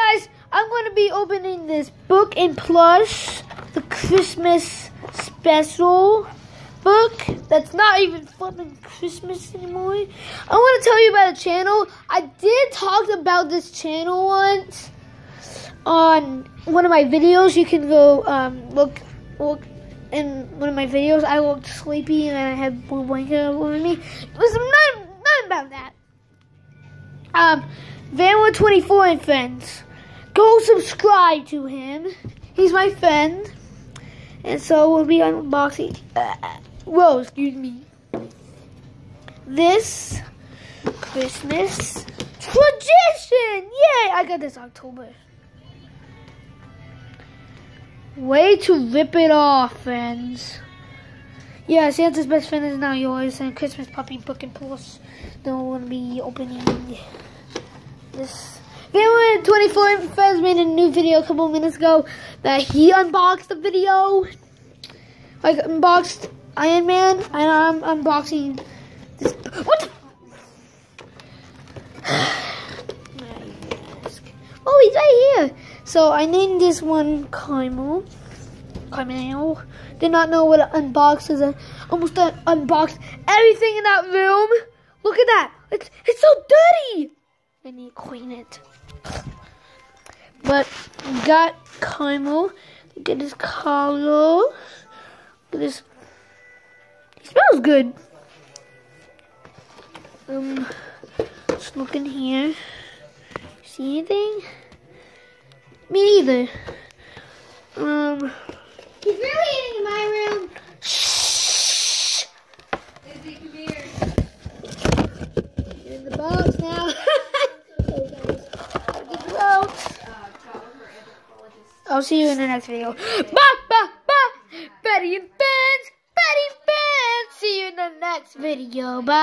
guys, I'm going to be opening this book in plush, the Christmas special book that's not even flipping Christmas anymore. I want to tell you about a channel. I did talk about this channel once on one of my videos. You can go um, look look in one of my videos. I looked sleepy and I had blue blanket over me. It was not, not about that. Um, Vanleer24 and friends. Go subscribe to him. He's my friend. And so we'll be unboxing. Uh, whoa, excuse me. This Christmas tradition. Yay! I got this October. Way to rip it off, friends. Yeah, Santa's best friend is now yours, and Christmas puppy book and plus. Then we'll be opening this. Family 24 Fez made a new video a couple minutes ago that he unboxed the video. Like unboxed Iron Man, and I'm unboxing this. What? oh, he's right here. So I named this one Caramel. Caramel. Did not know what an unbox is. I almost unboxed everything in that room. Look at that. It's, it's so dirty. I need to clean it. But got Caramel. Look at his collar. Look at this. He smells good. Um, just look in here. See anything? Me neither. Um. He's really eating in my room. Shh. Izzy, come here. You're in the box now. Get out. I'll see you in the next video. Bye, bye, bye. Betty and Benz. Betty and Benz. See you in the next video. Bye.